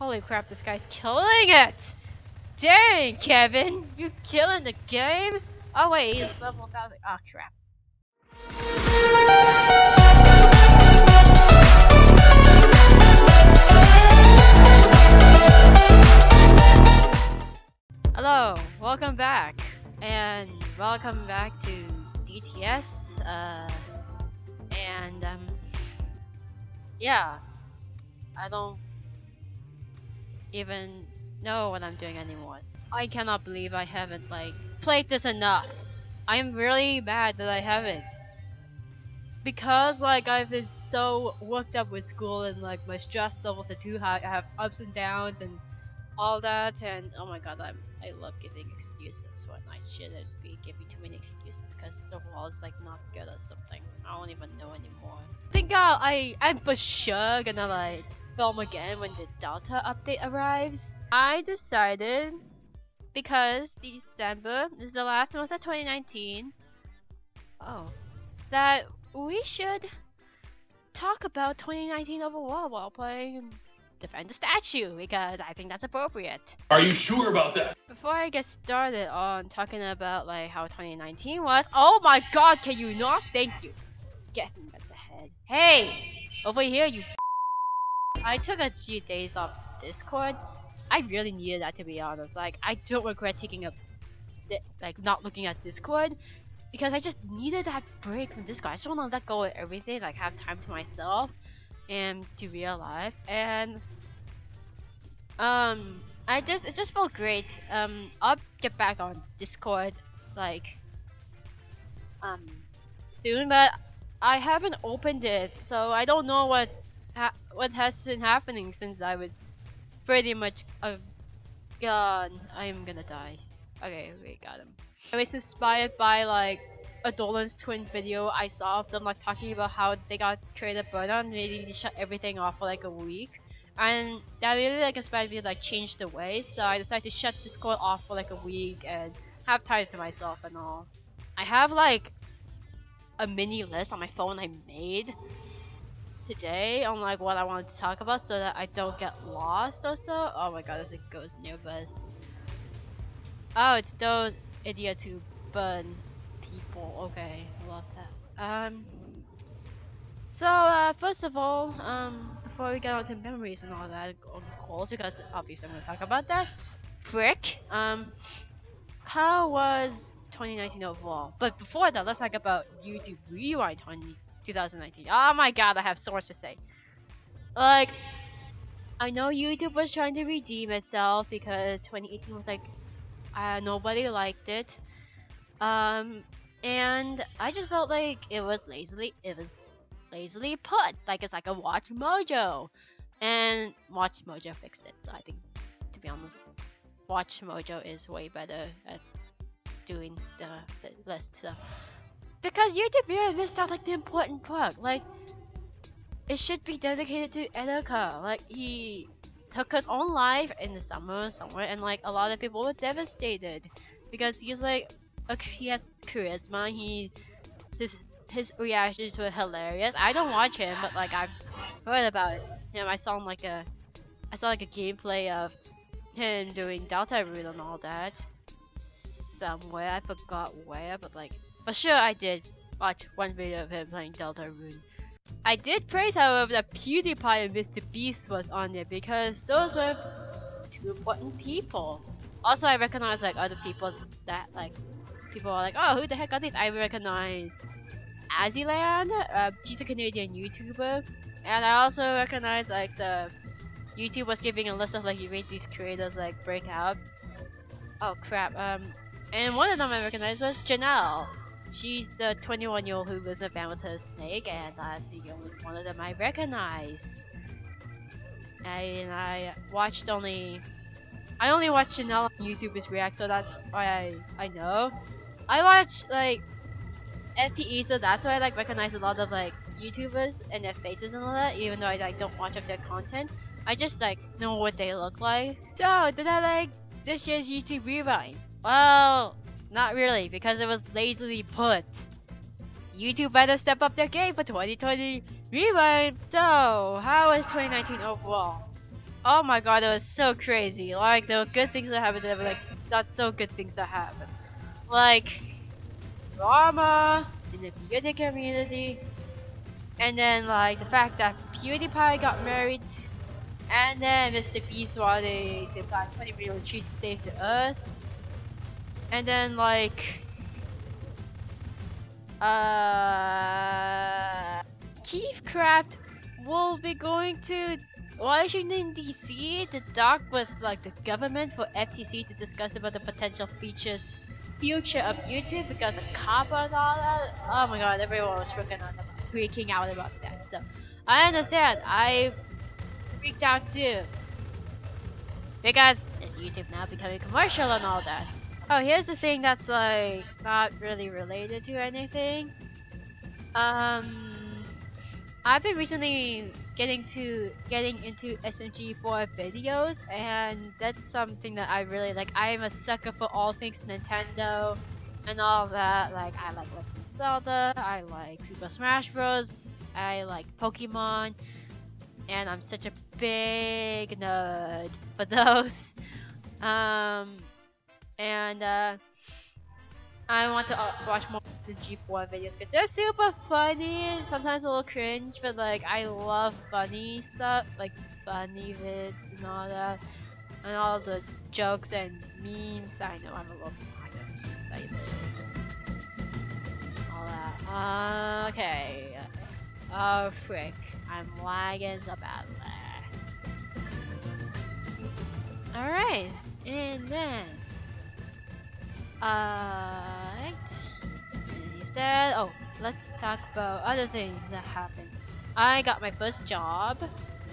Holy crap, this guy's killing it! Dang, Kevin! You're killing the game? Oh wait, he's level 1000. Oh crap. Hello, welcome back. And welcome back to DTS. Uh, and um, yeah, I don't even know what I'm doing anymore. I cannot believe I haven't like played this enough. I'm really mad that I haven't. Because like I've been so worked up with school and like my stress levels are too high. I have ups and downs and all that and oh my god I'm I love giving excuses when I shouldn't be giving too many excuses because overall it's like not good or something. I don't even know anymore. I think I'll, I I'm for sure gonna like film again when the Delta update arrives. I decided because December is the last month of 2019. Oh, that we should talk about 2019 overall while playing defend the statue because I think that's appropriate. Are you sure about that? Before I get started on talking about like how 2019 was, oh my god, can you not? Thank you. Get him at the head. Hey, over here, you. I took a few days off Discord. I really needed that to be honest. Like, I don't regret taking a, like, not looking at Discord because I just needed that break from Discord. I just want to let go of everything, like have time to myself and to real life. And um, I just it just felt great. Um, I'll get back on Discord like um soon, but I haven't opened it, so I don't know what ha what has been happening since I was pretty much gone. I am gonna die. Okay, we got him. I was inspired by like a Dolan's twin video I saw of them like talking about how they got creative burnout and to shut everything off for like a week. And that really like inspired me to like change the way. So I decided to shut Discord off for like a week and have time to myself and all. I have like a mini list on my phone I made today on like what I wanted to talk about so that I don't get lost or so. Oh my god, there's a ghost near us. Oh, it's those idiots who burn people. Okay, love that. Um. So uh, first of all, um, before we get on to memories and all that on calls, because obviously I'm gonna talk about that. Frick. Um, how was 2019 overall? But before that, let's talk about YouTube Rewind 20 2019. Oh my god, I have so much to say. Like, I know YouTube was trying to redeem itself because 2018 was like, uh, nobody liked it. Um, and I just felt like it was lazily, it was lazily put. Like it's like a Watch Mojo, and Watch Mojo fixed it. So I think, to be honest, Watch Mojo is way better at doing the, the list stuff. Because YouTube really missed out like the important part. Like, it should be dedicated to Etika. Like, he took his own life in the summer somewhere, and like a lot of people were devastated because he's like, okay, he has charisma. He his his reactions were hilarious. I don't watch him, but like I've heard about him. I saw him like a, I saw like a gameplay of him doing Deltarune and all that somewhere. I forgot where, but like but sure, I did watch one video of him playing Deltarune. I did praise, however, that PewDiePie and Mr. Beast was on there because those were two important people. Also, I recognize like other people that like people are like, oh, who the heck are these? I recognize Azzyland, uh, she's a Canadian YouTuber, and I also recognize like the YouTube was giving a list of like you rate these creators like breakout. Oh crap! Um, and one of them I recognized was Janelle. She's the 21 year old who was a fan with her snake, and that's the only one of them I recognize. And I watched only. I only watched Janelle on YouTubers react, so that's why I, I know. I watch like FBE, so that's why I like recognize a lot of like YouTubers and their faces and all that, even though I like don't watch of their content. I just like know what they look like. So did I like this year's YouTube Rewind? Well, not really, because it was lazily put. YouTube better step up their game for 2020 Rewind! So, how was 2019 overall? oh my god, it was so crazy. Like there were good things that happened, there were like not so good things that happened. Like drama in the beauty community, and then like the fact that PewDiePie got married, and then Mr. Beast wanted to plant 20 million trees to save the earth, and then like uh KreekCraft will be going to Washington DC to talk with like the government for FTC to discuss about the potential features future of YouTube because of COPPA and all that. Oh my god, everyone was freaking out about, freaking out about that. So I understand. I freaked out too. Because is YouTube now becoming commercial and all that? Oh, here's the thing that's like not really related to anything. Um I've been recently getting to getting into SMG4 videos and that's something that I really like. I am a sucker for all things Nintendo and all that. Like I like Legend of Zelda, I like Super Smash Bros, I like Pokemon, and I'm such a big nerd for those. Um and uh I want to uh, watch more the G4 videos because they're super funny, sometimes a little cringe, but like I love funny stuff, like funny vids and all that, and all the jokes and memes. I know I'm a little behind on memes. Live. All that. Uh, okay. Oh frick, I'm lagging so badly. Alright, and then uh, instead, oh, let's talk about other things that happened. I got my first job,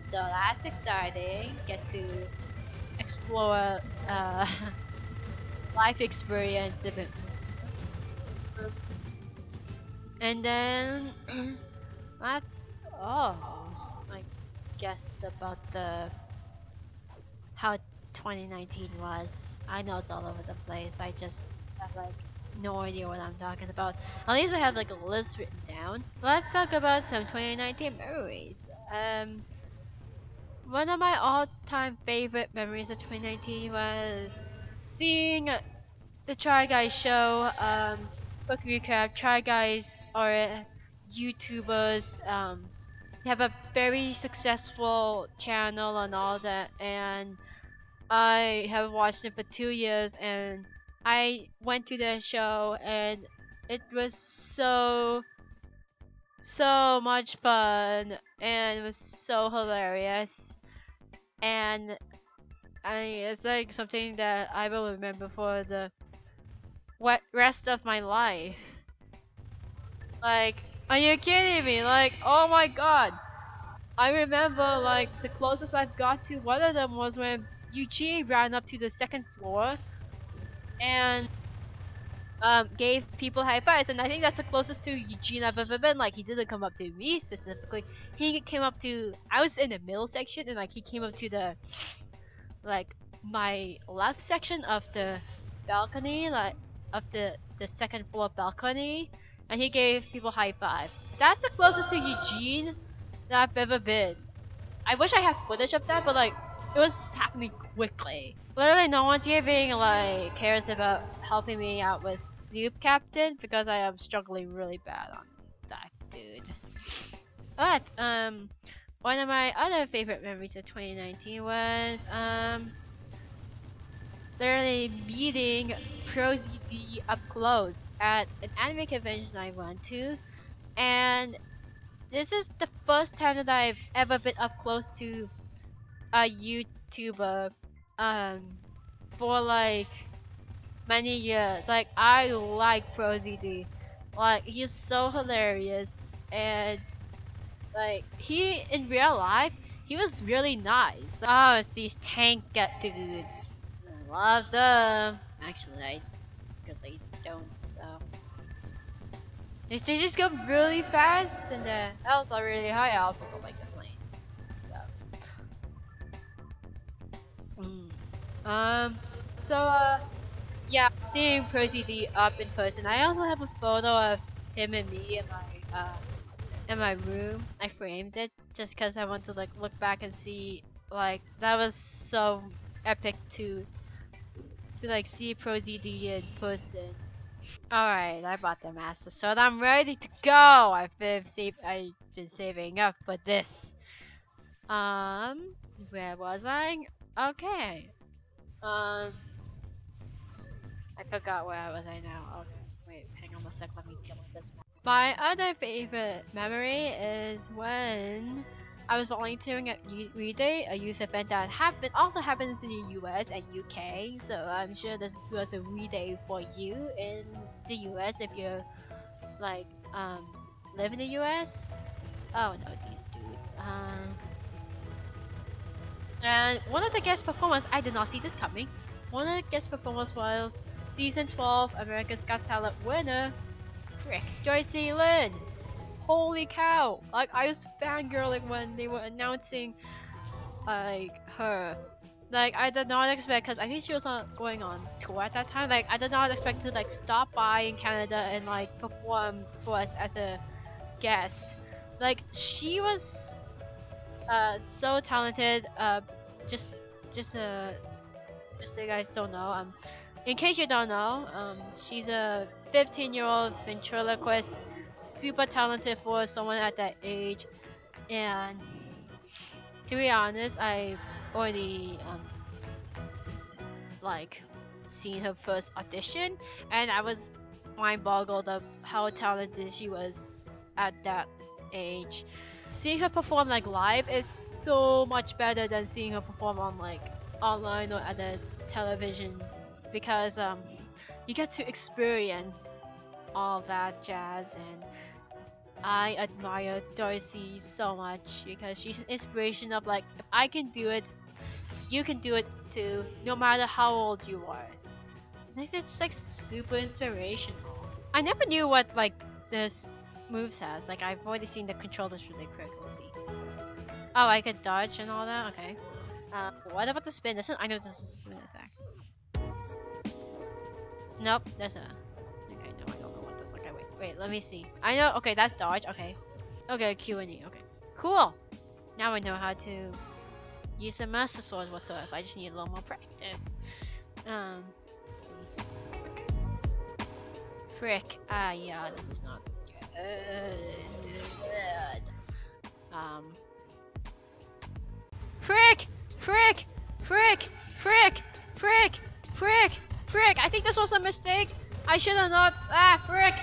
so that's exciting. Get to explore uh, life experience a bit. And then that's oh, I guess about the how 2019 was. I know it's all over the place. I just have like no idea what I'm talking about. At least I have like a list written down. Let's talk about some 2019 memories. Um, one of my all-time favorite memories of 2019 was seeing the Try Guys show. Um, quick recap: Try Guys are YouTubers. Um, have a very successful channel and all that, and I have watched it for two years and I went to the show and it was so so much fun and it was so hilarious and I it's like something that I will remember for the what rest of my life. Like, are you kidding me? Like, oh my god. I remember like the closest I've got to one of them was when Eugene ran up to the second floor and um, gave people high fives, and I think that's the closest to Eugene I've ever been. Like, he didn't come up to me specifically. He came up to, I was in the middle section, and like, he came up to the, like, my left section of the balcony, like, of the, the second floor balcony, and he gave people high five. That's the closest to Eugene that I've ever been. I wish I had footage of that, but like, it was happening quickly. Literally no one giving like cares about helping me out with Noob Captain because I am struggling really bad on that dude. But um one of my other favorite memories of 2019 was um literally meeting ProZD up close at an anime convention I went to and this is the first time that I've ever been up close to a YouTuber um for like many years. Like I like ProZD. Like he's so hilarious and like he in real life he was really nice. Oh, it's these tank get dudes. I love them. Actually, I really don't. So they just go really fast and the health are really high. I also don't like Um, so, uh, yeah, seeing ProZD up in person. I also have a photo of him and me in my, uh, in my room. I framed it just because I want to, like, look back and see like that was so epic to to like see Pro ZD in person. Alright, I bought the Master Sword. I'm ready to go! I've been save I've been saving up for this. Um where was I? Okay. Um I forgot where I was I now. Okay, wait, hang on a sec, let me deal with this one. My other favorite memory is when I was volunteering at WE Day, a youth event that happen also happens in the US and UK. So I'm sure this was a WE Day for you in the US if you like um live in the US. Oh no, and one of the guest performers, I did not see this coming. One of the guest performers was season 12 America's Got Talent winner, Rick Joyce Lynn holy cow! Like I was fangirling when they were announcing like her. Like I did not expect because I think she was not going on tour at that time. Like I did not expect to like stop by in Canada and like perform for us as a guest. Like she was uh so talented. Uh, just just uh just so you guys don't know. Um, in case you don't know, um, she's a 15 year old ventriloquist super talented for someone at that age. And to be honest, I already um, like seen her first audition, and I was mind boggled of how talented she was at that age. Seeing her perform like live is so much better than seeing her perform on like online or at the television because um, you get to experience all that jazz and I admire Darci so much because she's an inspiration of like if I can do it, you can do it too, no matter how old you are. Think it's like super inspirational. I never knew what like this moves has. Like I've already seen the controllers really quick. Let's see. Oh, I could dodge and all that. Okay. Uh, what about the spin? This is, I know this is a spin attack. Nope, that's a Okay, no, I don't know what that's. Okay, Wait, wait, let me see. I know. Okay, that's dodge. Okay. Okay, Q and E. Okay. Cool. Now I know how to use the Master Sword whatsoever. I just need a little more practice. Um. Frick. Ah, yeah, this is not. Um. Frick! Frick! Frick! Frick! Frick! Frick! Frick! I think this was a mistake. I should have not. Ah, frick!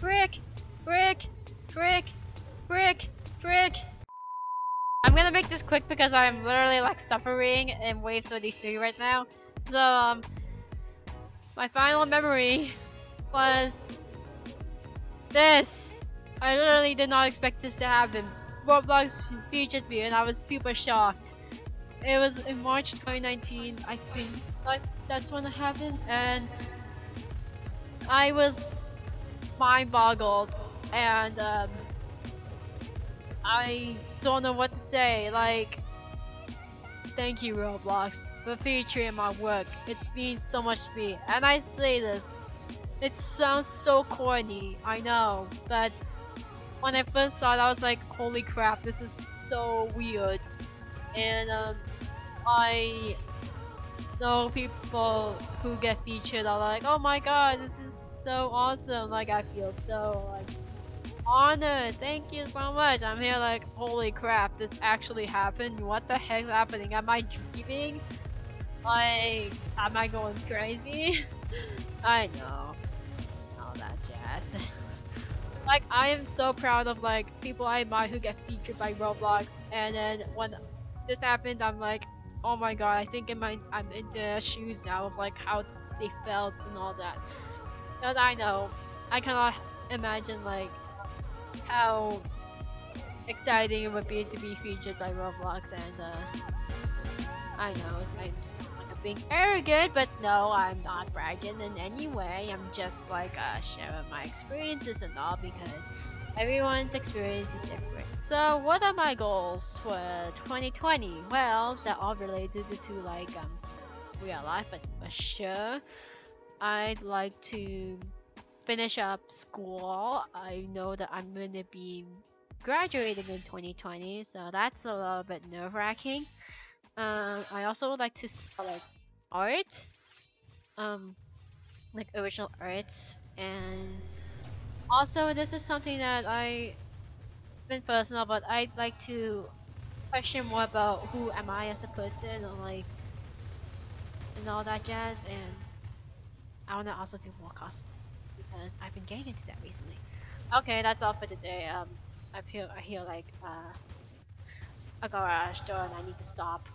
Frick! Frick! Frick! Frick! Frick! I'm gonna make this quick because I'm literally like suffering in wave 33 right now. So, um, my final memory was this. I literally did not expect this to happen. Roblox featured me and I was super shocked. It was in March 2019, I think. Like, that's when it happened and I was mind boggled and um, I don't know what to say. Like, thank you Roblox for featuring my work. It means so much to me. And I say this, it sounds so corny, I know, but when I first saw it, I was like, holy crap, this is so weird. And um, I know people who get featured are like, oh my god, this is so awesome. Like I feel so like honored. Thank you so much. I'm here like holy crap, this actually happened. What the heck's happening? Am I dreaming? Like am I going crazy? I know. Like I am so proud of like people I admire who get featured by Roblox and then when this happened I'm like oh my god I think in my I'm in the shoes now of like how they felt and all that that I know. I cannot imagine like how exciting it would be to be featured by Roblox and uh, I know like being arrogant but no I'm not bragging in any way I'm just like uh, sharing my experiences and all because everyone's experience is different so what are my goals for 2020 well they're all related to like um real life but for sure I'd like to finish up school. I know that I'm to be graduating in 2020, so that's a little bit nerve wracking. Um, I also like to sell like art, um, like original art, and also this is something that I it's been personal, but I'd like to question more about who am I as a person and like and all that jazz, and I want to also do more cosplay because I've been getting into that recently. Okay, that's all for today. Um, I feel I hear like uh, a garage door and I need to stop.